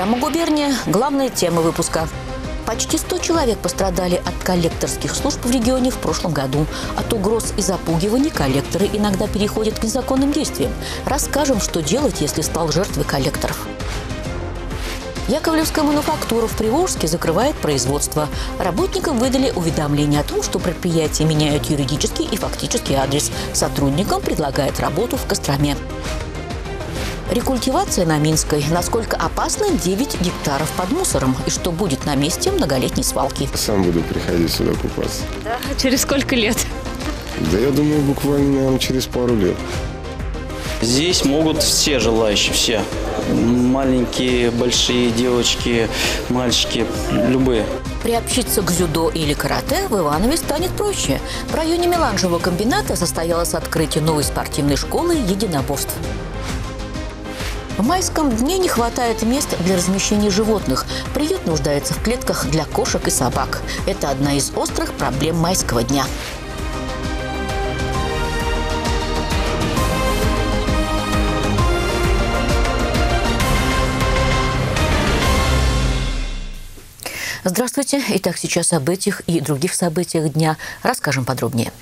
Программа «Губерния» – главная тема выпуска. Почти 100 человек пострадали от коллекторских служб в регионе в прошлом году. От угроз и запугиваний коллекторы иногда переходят к незаконным действиям. Расскажем, что делать, если стал жертвой коллекторов. Яковлевская мануфактура в Приволжске закрывает производство. Работникам выдали уведомление о том, что предприятия меняют юридический и фактический адрес. Сотрудникам предлагают работу в Костроме. Рекультивация на Минской. Насколько опасно 9 гектаров под мусором? И что будет на месте многолетней свалки? Сам буду приходить сюда купаться. Да, через сколько лет? Да я думаю, буквально, наверное, через пару лет. Здесь могут все желающие, все. Маленькие, большие девочки, мальчики, любые. Приобщиться к дзюдо или карате в Иванове станет проще. В районе Меланжевого комбината состоялось открытие новой спортивной школы единоборств. В майском дне не хватает мест для размещения животных. Приют нуждается в клетках для кошек и собак. Это одна из острых проблем майского дня. Здравствуйте. Итак, сейчас об этих и других событиях дня расскажем подробнее.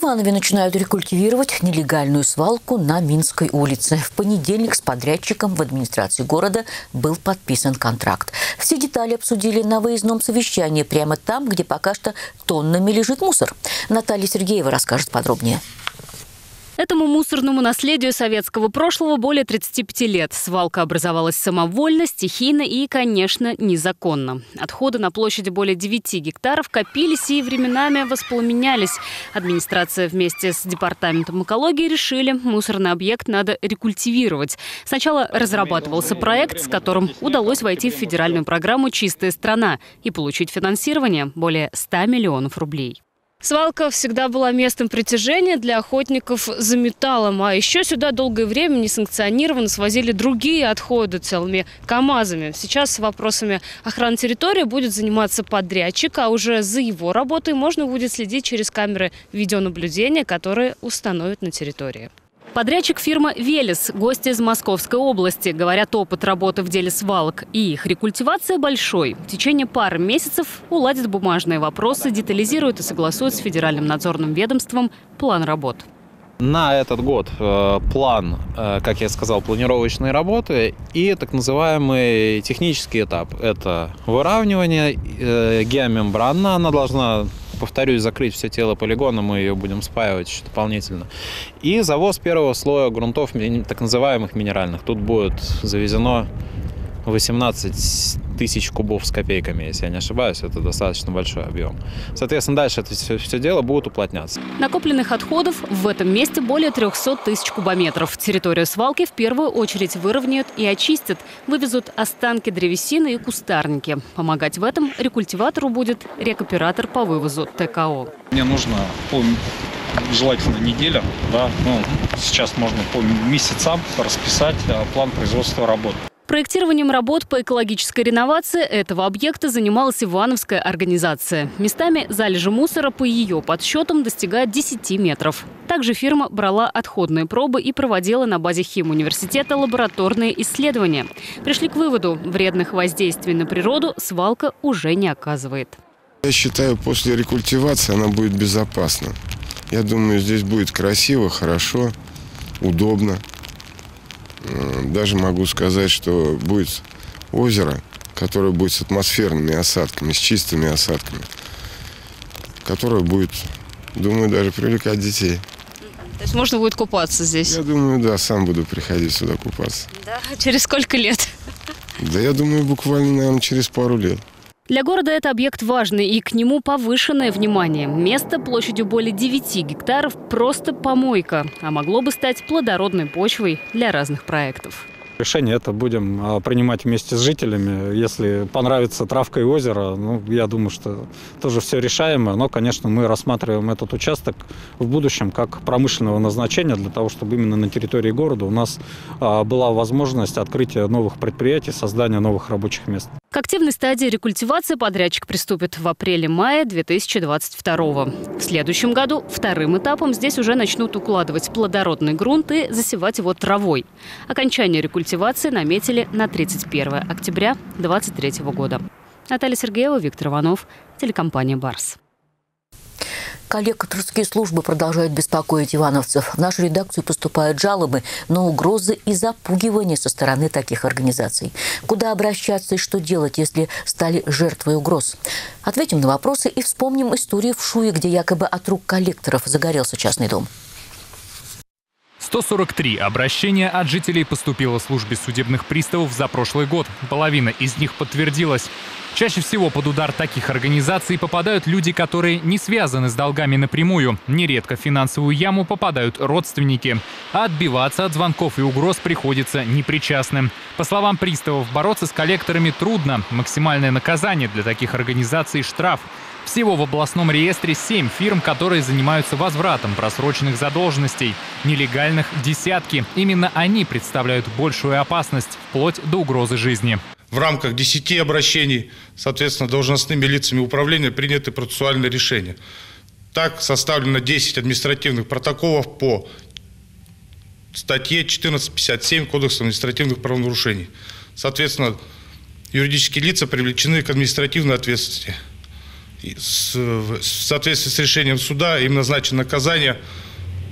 Иванове начинают рекультивировать нелегальную свалку на Минской улице. В понедельник с подрядчиком в администрации города был подписан контракт. Все детали обсудили на выездном совещании прямо там, где пока что тоннами лежит мусор. Наталья Сергеева расскажет подробнее. Этому мусорному наследию советского прошлого более 35 лет. Свалка образовалась самовольно, стихийно и, конечно, незаконно. Отходы на площади более 9 гектаров копились и временами воспламенялись. Администрация вместе с Департаментом экологии решили, мусорный объект надо рекультивировать. Сначала разрабатывался проект, с которым удалось войти в федеральную программу «Чистая страна» и получить финансирование более 100 миллионов рублей. Свалка всегда была местом притяжения для охотников за металлом. А еще сюда долгое время несанкционированно свозили другие отходы целыми КАМАЗами. Сейчас вопросами охраны территории будет заниматься подрядчик, а уже за его работой можно будет следить через камеры видеонаблюдения, которые установят на территории. Подрядчик фирма «Велес», гости из Московской области. Говорят, опыт работы в деле свалок и их рекультивация большой. В течение пары месяцев уладит бумажные вопросы, детализирует и согласует с федеральным надзорным ведомством план работ. На этот год э, план, э, как я сказал, планировочные работы и так называемый технический этап. Это выравнивание, э, геомембрана, она должна повторюсь, закрыть все тело полигона, мы ее будем спаивать дополнительно. И завоз первого слоя грунтов, так называемых минеральных. Тут будет завезено 18 тысяч кубов с копейками, если я не ошибаюсь. Это достаточно большой объем. Соответственно, дальше это все, все дело будет уплотняться. Накопленных отходов в этом месте более 300 тысяч кубометров. Территорию свалки в первую очередь выровняют и очистят. Вывезут останки древесины и кустарники. Помогать в этом рекультиватору будет рекоператор по вывозу ТКО. Мне нужно по желательно неделя, да, ну, сейчас можно по месяцам расписать а, план производства работ. Проектированием работ по экологической реновации этого объекта занималась Ивановская организация. Местами залежи мусора по ее подсчетам достигают 10 метров. Также фирма брала отходные пробы и проводила на базе химуниверситета лабораторные исследования. Пришли к выводу, вредных воздействий на природу свалка уже не оказывает. Я считаю, после рекультивации она будет безопасна. Я думаю, здесь будет красиво, хорошо, удобно. Даже могу сказать, что будет озеро, которое будет с атмосферными осадками, с чистыми осадками, которое будет, думаю, даже привлекать детей. То есть можно будет купаться здесь? Я думаю, да, сам буду приходить сюда купаться. Да? Через сколько лет? Да я думаю, буквально, наверное, через пару лет. Для города это объект важный, и к нему повышенное внимание. Место площадью более 9 гектаров – просто помойка, а могло бы стать плодородной почвой для разных проектов. Решение это будем а, принимать вместе с жителями. Если понравится травка и озеро, ну, я думаю, что тоже все решаемо. Но, конечно, мы рассматриваем этот участок в будущем как промышленного назначения для того, чтобы именно на территории города у нас а, была возможность открытия новых предприятий, создания новых рабочих мест. Активной стадии рекультивации подрядчик приступит в апреле-мае 2022 В следующем году вторым этапом здесь уже начнут укладывать плодородный грунт и засевать его травой. Окончание рекультивации наметили на 31 октября 2023 года. Наталья Сергеева, Виктор Иванов, телекомпания «Барс». Коллекторские службы продолжают беспокоить ивановцев. В нашу редакцию поступают жалобы на угрозы и запугивания со стороны таких организаций. Куда обращаться и что делать, если стали жертвой угроз? Ответим на вопросы и вспомним историю в Шуе, где якобы от рук коллекторов загорелся частный дом. 143 обращения от жителей поступило службе судебных приставов за прошлый год. Половина из них подтвердилась. Чаще всего под удар таких организаций попадают люди, которые не связаны с долгами напрямую. Нередко в финансовую яму попадают родственники. А отбиваться от звонков и угроз приходится непричастным. По словам приставов, бороться с коллекторами трудно. Максимальное наказание для таких организаций – штраф. Всего в областном реестре 7 фирм, которые занимаются возвратом просроченных задолженностей. Нелегальных – десятки. Именно они представляют большую опасность, вплоть до угрозы жизни в рамках 10 обращений, соответственно, должностными лицами управления приняты процессуальные решения. Так составлено 10 административных протоколов по статье 1457 Кодекса административных правонарушений. Соответственно, юридические лица привлечены к административной ответственности. В соответствии с решением суда им назначено наказание –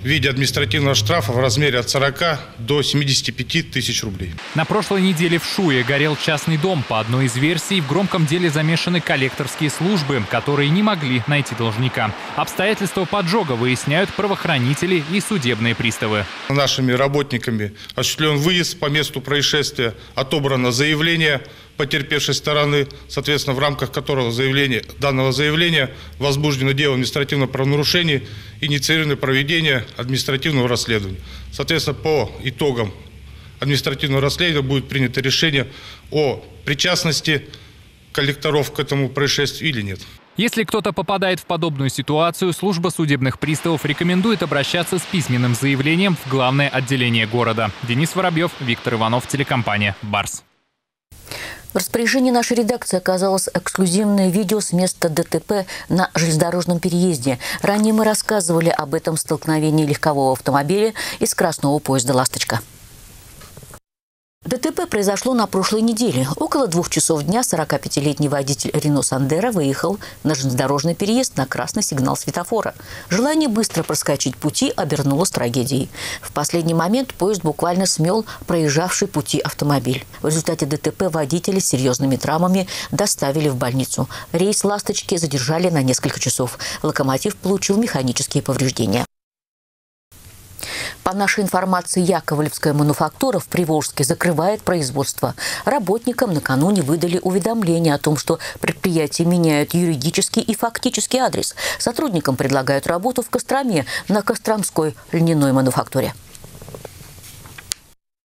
в виде административного штрафа в размере от 40 до 75 тысяч рублей. На прошлой неделе в Шуе горел частный дом. По одной из версий, в громком деле замешаны коллекторские службы, которые не могли найти должника. Обстоятельства поджога выясняют правоохранители и судебные приставы. Нашими работниками осуществлен выезд по месту происшествия, отобрано заявление потерпевшей стороны, соответственно, в рамках которого заявление, данного заявления возбуждено дело административного правонарушения, инициировано проведение административного расследования. Соответственно, по итогам административного расследования будет принято решение о причастности коллекторов к этому происшествию или нет. Если кто-то попадает в подобную ситуацию, служба судебных приставов рекомендует обращаться с письменным заявлением в главное отделение города. Денис Воробьев, Виктор Иванов, телекомпания «Барс». В распоряжении нашей редакции оказалось эксклюзивное видео с места ДТП на железнодорожном переезде. Ранее мы рассказывали об этом столкновении легкового автомобиля и скоростного поезда «Ласточка». ДТП произошло на прошлой неделе. Около двух часов дня 45-летний водитель Рено Сандера выехал на железнодорожный переезд на красный сигнал светофора. Желание быстро проскочить пути обернулось трагедией. В последний момент поезд буквально смел проезжавший пути автомобиль. В результате ДТП водителя с серьезными травмами доставили в больницу. Рейс «Ласточки» задержали на несколько часов. Локомотив получил механические повреждения. По нашей информации, Яковлевская мануфактура в Приволжске закрывает производство. Работникам накануне выдали уведомление о том, что предприятие меняют юридический и фактический адрес. Сотрудникам предлагают работу в Костроме на Костромской льняной мануфактуре.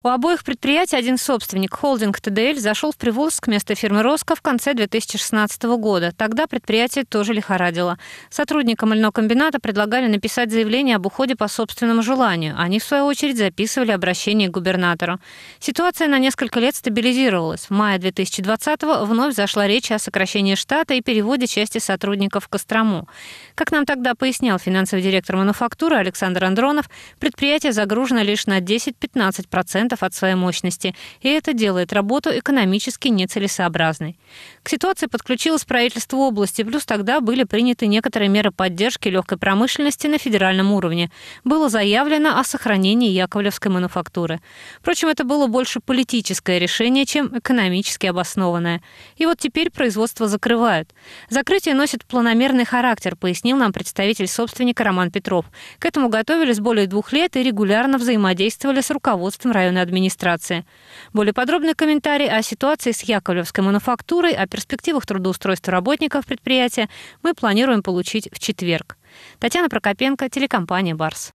У обоих предприятий один собственник, холдинг ТДЛ, зашел в Приволжск вместо фирмы «Роско» в конце 2016 года. Тогда предприятие тоже лихорадило. Сотрудникам льнокомбината предлагали написать заявление об уходе по собственному желанию. Они, в свою очередь, записывали обращение к губернатору. Ситуация на несколько лет стабилизировалась. В мае 2020-го вновь зашла речь о сокращении штата и переводе части сотрудников в Кострому. Как нам тогда пояснял финансовый директор мануфактуры Александр Андронов, предприятие загружено лишь на 10-15% от своей мощности, и это делает работу экономически нецелесообразной. К ситуации подключилось правительство области, плюс тогда были приняты некоторые меры поддержки легкой промышленности на федеральном уровне. Было заявлено о сохранении Яковлевской мануфактуры. Впрочем, это было больше политическое решение, чем экономически обоснованное. И вот теперь производство закрывают. Закрытие носит планомерный характер, пояснил нам представитель собственника Роман Петров. К этому готовились более двух лет и регулярно взаимодействовали с руководством районной администрации. Более подробный комментарий о ситуации с Яковлевской мануфактурой, о перспективах трудоустройства работников предприятия мы планируем получить в четверг. Татьяна Прокопенко, телекомпания «Барс».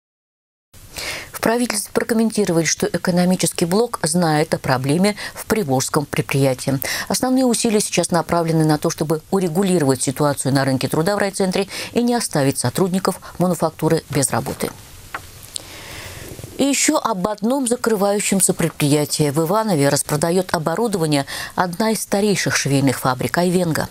В правительстве прокомментировали, что экономический блок знает о проблеме в Приволжском предприятии. Основные усилия сейчас направлены на то, чтобы урегулировать ситуацию на рынке труда в райцентре и не оставить сотрудников мануфактуры без работы. И еще об одном закрывающемся предприятии. В Иванове распродает оборудование одна из старейших швейных фабрик «Айвенга».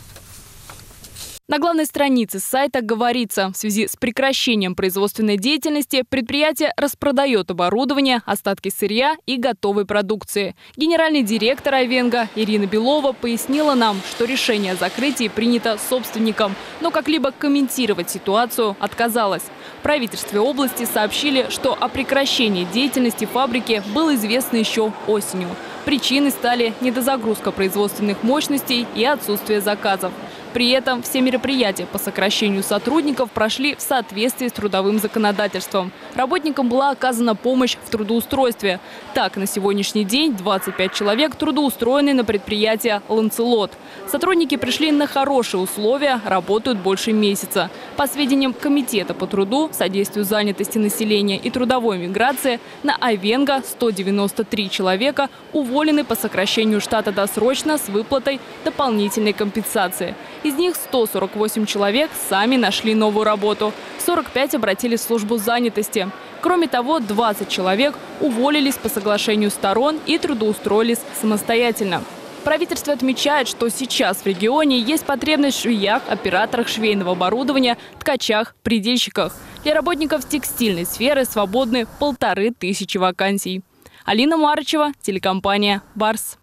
На главной странице сайта говорится, в связи с прекращением производственной деятельности предприятие распродает оборудование, остатки сырья и готовой продукции. Генеральный директор Айвенга Ирина Белова пояснила нам, что решение о закрытии принято собственником, но как-либо комментировать ситуацию отказалась. В правительстве области сообщили, что о прекращении деятельности фабрики было известно еще осенью. Причиной стали недозагрузка производственных мощностей и отсутствие заказов. При этом все мероприятия по сокращению сотрудников прошли в соответствии с трудовым законодательством. Работникам была оказана помощь в трудоустройстве. Так, на сегодняшний день 25 человек трудоустроены на предприятие «Ланцелот». Сотрудники пришли на хорошие условия, работают больше месяца. По сведениям Комитета по труду, содействию занятости населения и трудовой миграции, на Айвенго 193 человека уволены по сокращению штата досрочно с выплатой дополнительной компенсации. Из них 148 человек сами нашли новую работу, 45 обратились в службу занятости. Кроме того, 20 человек уволились по соглашению сторон и трудоустроились самостоятельно. Правительство отмечает, что сейчас в регионе есть потребность в швеях, операторах швейного оборудования, ткачах, предельщиках. Для работников текстильной сферы свободны полторы тысячи вакансий. Алина Марычева, телекомпания «Барс».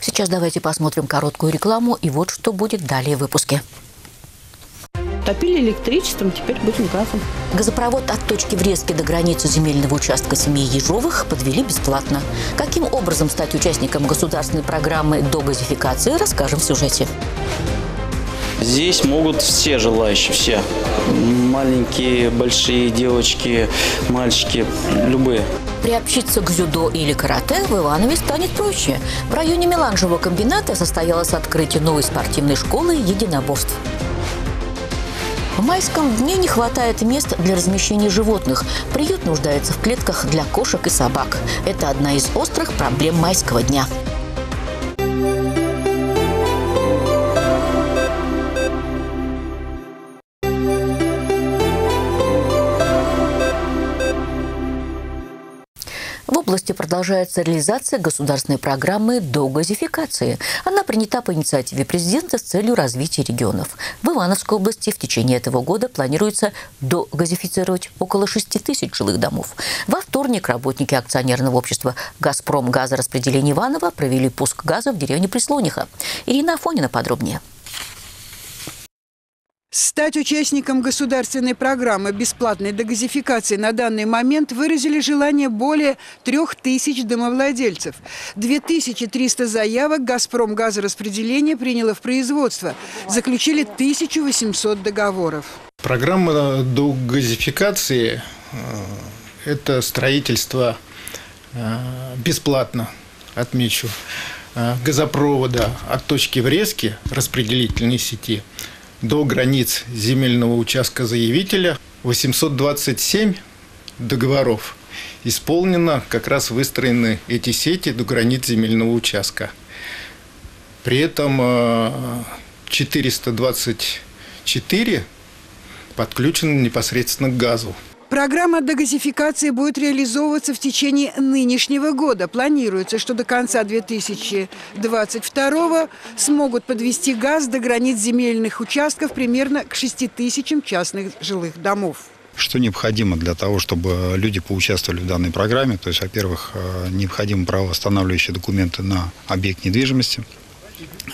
Сейчас давайте посмотрим короткую рекламу и вот что будет далее в выпуске. Топили электричеством, теперь будем газом. Газопровод от точки врезки до границы земельного участка семьи Ежовых подвели бесплатно. Каким образом стать участником государственной программы до газификации, расскажем в сюжете. Здесь могут все желающие, все. Маленькие, большие девочки, мальчики, любые. Приобщиться к дзюдо или карате в Иванове станет проще. В районе Меланжевого комбината состоялось открытие новой спортивной школы единоборств. В майском дне не хватает мест для размещения животных. Приют нуждается в клетках для кошек и собак. Это одна из острых проблем майского дня. Области продолжается реализация государственной программы догазификации. Она принята по инициативе президента с целью развития регионов. В Ивановской области в течение этого года планируется догазифицировать около 6 тысяч жилых домов. Во вторник работники акционерного общества «Газпром» газораспределение Иваново провели пуск газа в деревне Прислониха. Ирина Афонина подробнее. Стать участником государственной программы бесплатной дегазификации на данный момент выразили желание более трех тысяч домовладельцев. 2300 заявок «Газпром» газораспределение приняло в производство. Заключили 1800 договоров. Программа дегазификации э, – это строительство э, бесплатно, отмечу, э, газопровода от точки врезки распределительной сети – до границ земельного участка заявителя 827 договоров исполнено, как раз выстроены эти сети до границ земельного участка. При этом 424 э, подключены непосредственно к газу. Программа дегазификации будет реализовываться в течение нынешнего года. Планируется, что до конца 2022 смогут подвести газ до границ земельных участков примерно к 6 тысячам частных жилых домов. Что необходимо для того, чтобы люди поучаствовали в данной программе? То есть, во-первых, э, необходимы правоостанавливающие документы на объект недвижимости.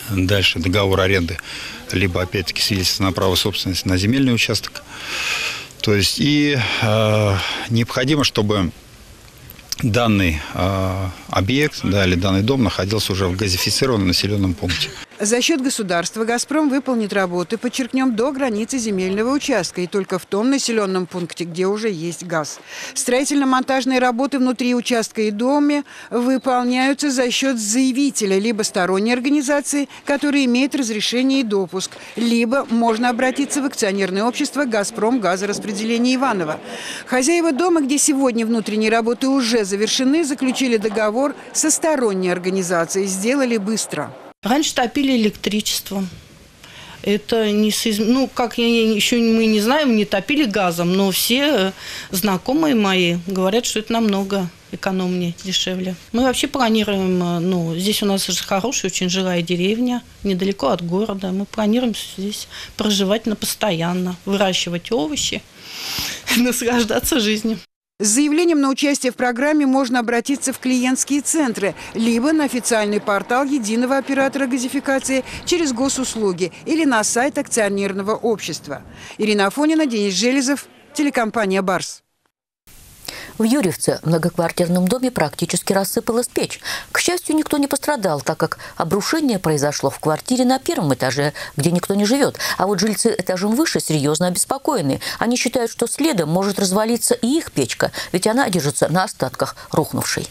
Дальше договор аренды, либо, опять-таки, свидетельство на право собственности на земельный участок. То есть и э, необходимо, чтобы данный э, объект да, или данный дом находился уже в газифицированном населенном пункте. За счет государства «Газпром» выполнит работы, подчеркнем, до границы земельного участка и только в том населенном пункте, где уже есть газ. Строительно-монтажные работы внутри участка и доме выполняются за счет заявителя, либо сторонней организации, которая имеет разрешение и допуск, либо можно обратиться в акционерное общество «Газпром» газораспределение Иваново. Хозяева дома, где сегодня внутренние работы уже завершены, заключили договор со сторонней организацией, сделали быстро. Раньше топили электричеством. Это не соиз... Ну, как я еще мы не знаем, не топили газом, но все знакомые мои говорят, что это намного экономнее, дешевле. Мы вообще планируем, э, ну, здесь у нас же хорошая, очень жилая деревня, недалеко от города. Мы планируем здесь проживать на постоянно, выращивать овощи, наслаждаться жизнью. С заявлением на участие в программе можно обратиться в клиентские центры, либо на официальный портал единого оператора газификации через госуслуги или на сайт акционерного общества. Ирина Афонина, Денис Железов, телекомпания «Барс». В Юрьевце многоквартирном доме практически рассыпалась печь. К счастью, никто не пострадал, так как обрушение произошло в квартире на первом этаже, где никто не живет. А вот жильцы этажом выше серьезно обеспокоены. Они считают, что следом может развалиться и их печка, ведь она держится на остатках рухнувшей.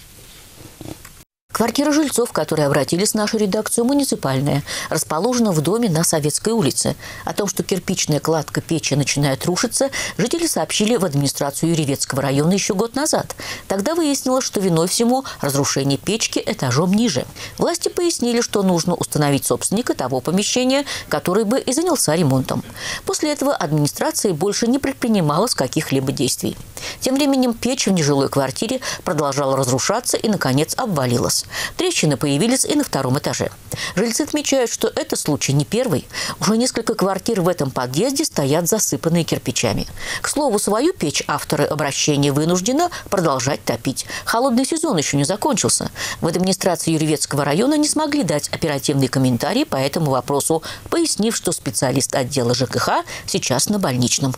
Квартира жильцов, которые обратились в нашу редакцию, муниципальная, расположена в доме на Советской улице. О том, что кирпичная кладка печи начинает рушиться, жители сообщили в администрацию Юрьевецкого района еще год назад. Тогда выяснилось, что виной всему разрушение печки этажом ниже. Власти пояснили, что нужно установить собственника того помещения, который бы и занялся ремонтом. После этого администрация больше не предпринимала каких-либо действий. Тем временем печь в нежилой квартире продолжала разрушаться и, наконец, обвалилась. Трещины появились и на втором этаже. Жильцы отмечают, что это случай не первый. Уже несколько квартир в этом подъезде стоят засыпанные кирпичами. К слову, свою печь авторы обращения вынуждены продолжать топить. Холодный сезон еще не закончился. В администрации Юрьевецкого района не смогли дать оперативный комментарий по этому вопросу, пояснив, что специалист отдела ЖКХ сейчас на больничном.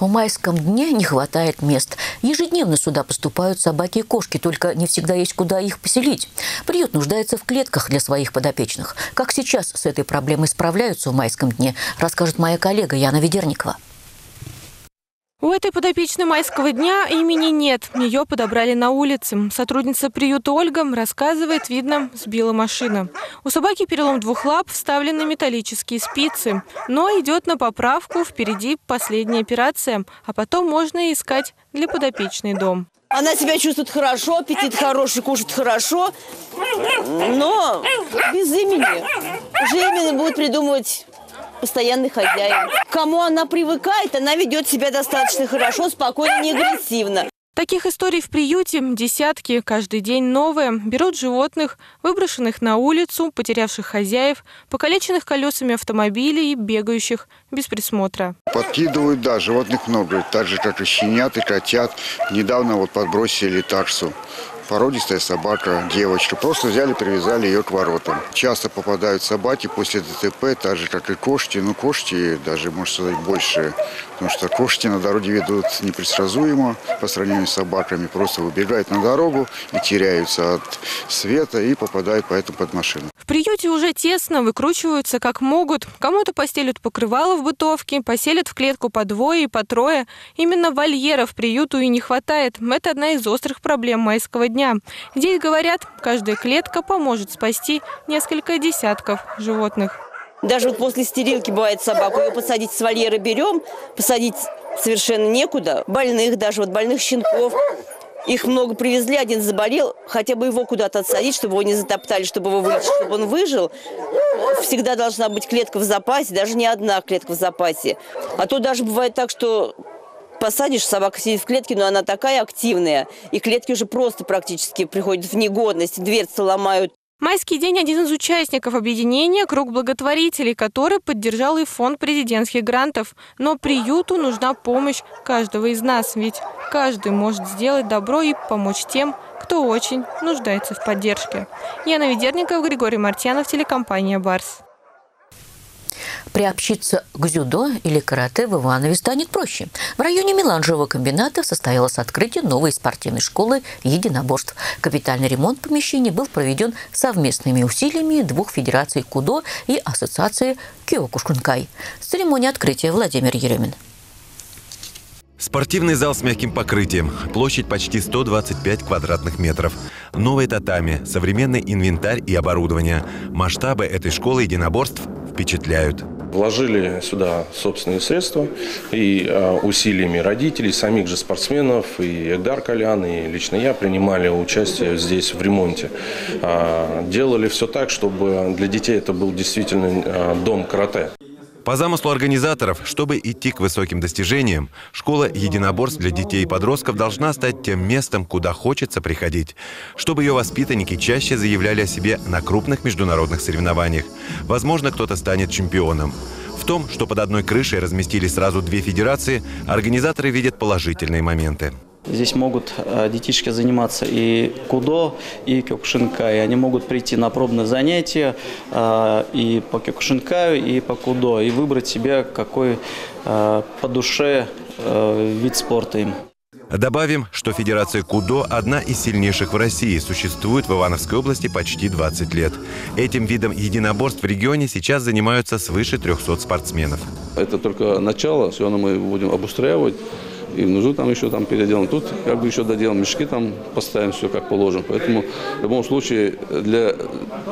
В майском дне не хватает мест. Ежедневно сюда поступают собаки и кошки, только не всегда есть куда их поселить. Приют нуждается в клетках для своих подопечных. Как сейчас с этой проблемой справляются в майском дне, расскажет моя коллега Яна Ведерникова. У этой подопечной майского дня имени нет. Ее подобрали на улице. Сотрудница приюта Ольга рассказывает, видно, сбила машина. У собаки перелом двух лап, вставлены металлические спицы. Но идет на поправку, впереди последняя операция. А потом можно искать для подопечной дом. Она себя чувствует хорошо, аппетит хороший, кушает хорошо, но без имени. Уже именно будет придумывать постоянный хозяин. кому она привыкает, она ведет себя достаточно хорошо, спокойно, не агрессивно. Таких историй в приюте десятки, каждый день новые. Берут животных, выброшенных на улицу, потерявших хозяев, покалеченных колесами автомобилей и бегающих без присмотра. Подкидывают, да, животных много, так же, как и щенят, и котят. Недавно вот подбросили таксу породистая собака, девочка. Просто взяли, привязали ее к воротам. Часто попадают собаки после ДТП, так же, как и кошки. Ну, кошки даже, можно сказать, больше. Потому что кошки на дороге ведут непредсказуемо по сравнению с собаками. Просто выбегают на дорогу и теряются от света и попадают поэтому под машину. Приюте уже тесно, выкручиваются как могут. Кому-то постелят покрывало в бытовке, поселят в клетку по двое и по трое. Именно вольеров приюту и не хватает. Это одна из острых проблем майского дня. Здесь говорят, каждая клетка поможет спасти несколько десятков животных. Даже вот после стерилки бывает собаку, ее посадить с вольера берем, посадить совершенно некуда. Больных даже, вот больных щенков. Их много привезли, один заболел, хотя бы его куда-то отсадить, чтобы его не затоптали, чтобы его вылечить, чтобы он выжил. Всегда должна быть клетка в запасе, даже не одна клетка в запасе. А то даже бывает так, что посадишь, собака сидит в клетке, но она такая активная. И клетки уже просто практически приходят в негодность, дверцы ломают. Майский день – один из участников объединения «Круг благотворителей», который поддержал и фонд президентских грантов. Но приюту нужна помощь каждого из нас, ведь каждый может сделать добро и помочь тем, кто очень нуждается в поддержке. Яна Ведерникова, Григорий Мартьянов, телекомпания «Барс». Приобщиться к дзюдо или карате в Иванове станет проще. В районе Меланжевого комбината состоялось открытие новой спортивной школы единоборств. Капитальный ремонт помещений был проведен совместными усилиями двух федераций КУДО и Ассоциации Киокушкункай. С церемонии открытия Владимир Еремин. Спортивный зал с мягким покрытием, площадь почти 125 квадратных метров, новые татами, современный инвентарь и оборудование. Масштабы этой школы единоборств впечатляют. Вложили сюда собственные средства и а, усилиями родителей, самих же спортсменов, и Эгдар Колян, и лично я принимали участие здесь в ремонте. А, делали все так, чтобы для детей это был действительно а, дом карате. По замыслу организаторов, чтобы идти к высоким достижениям, школа единоборств для детей и подростков должна стать тем местом, куда хочется приходить, чтобы ее воспитанники чаще заявляли о себе на крупных международных соревнованиях. Возможно, кто-то станет чемпионом. В том, что под одной крышей разместили сразу две федерации, организаторы видят положительные моменты. Здесь могут э, детишки заниматься и кудо, и кёкушинкай. Они могут прийти на пробное занятие э, и по кёкушинкаю, и по кудо, и выбрать себе какой э, по душе вид спорта им. Добавим, что Федерация Кудо – одна из сильнейших в России, существует в Ивановской области почти 20 лет. Этим видом единоборств в регионе сейчас занимаются свыше 300 спортсменов. Это только начало, все равно мы будем обустраивать и внизу там еще там переделан. Тут как бы еще доделаем мешки, там поставим все как положено. Поэтому в любом случае для,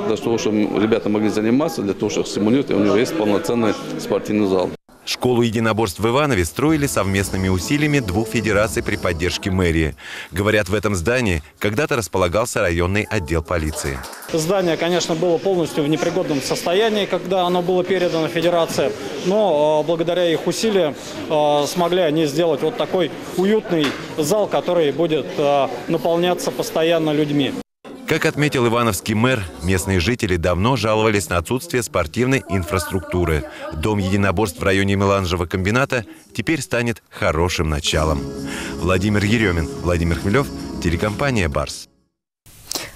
для того, чтобы ребята могли заниматься, для того, чтобы стимулировать, у него есть полноценный спортивный зал. Школу единоборств в Иванове строили совместными усилиями двух федераций при поддержке мэрии. Говорят, в этом здании когда-то располагался районный отдел полиции. Здание, конечно, было полностью в непригодном состоянии, когда оно было передано федерации, но э, благодаря их усилиям э, смогли они сделать вот такой уютный зал, который будет э, наполняться постоянно людьми. Как отметил ивановский мэр, местные жители давно жаловались на отсутствие спортивной инфраструктуры. Дом единоборств в районе Меланжевого комбината теперь станет хорошим началом. Владимир Еремин, Владимир Хмелев, телекомпания «Барс».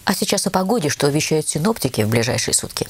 А сейчас о погоде, что вещают синоптики в ближайшие сутки.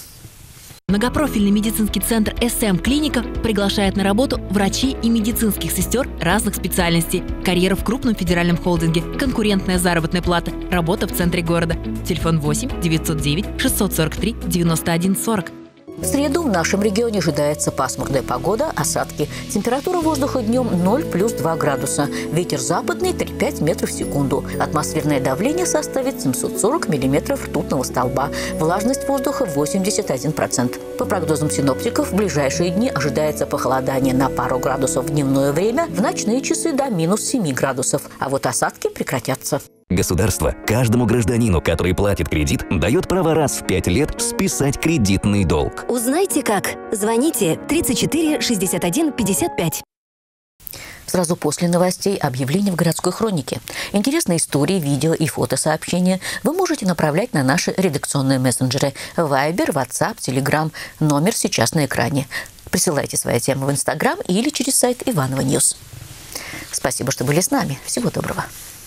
Многопрофильный медицинский центр СМ Клиника приглашает на работу врачей и медицинских сестер разных специальностей. Карьера в крупном федеральном холдинге, конкурентная заработная плата, работа в центре города. Телефон 8 909 643 91 40. В среду в нашем регионе ожидается пасмурная погода, осадки. Температура воздуха днем 0 плюс 2 градуса. Ветер западный 3-5 метров в секунду. Атмосферное давление составит 740 миллиметров ртутного столба. Влажность воздуха 81%. По прогнозам синоптиков, в ближайшие дни ожидается похолодание на пару градусов в дневное время, в ночные часы до минус 7 градусов. А вот осадки прекратятся. Государство каждому гражданину, который платит кредит, дает право раз в пять лет списать кредитный долг. Узнайте как. Звоните 34 61 55. Сразу после новостей объявление в городской хронике. Интересные истории, видео и фотосообщения вы можете направлять на наши редакционные мессенджеры Viber, WhatsApp, Telegram. Номер сейчас на экране. Присылайте свои темы в Инстаграм или через сайт Иваново News. Спасибо, что были с нами. Всего доброго.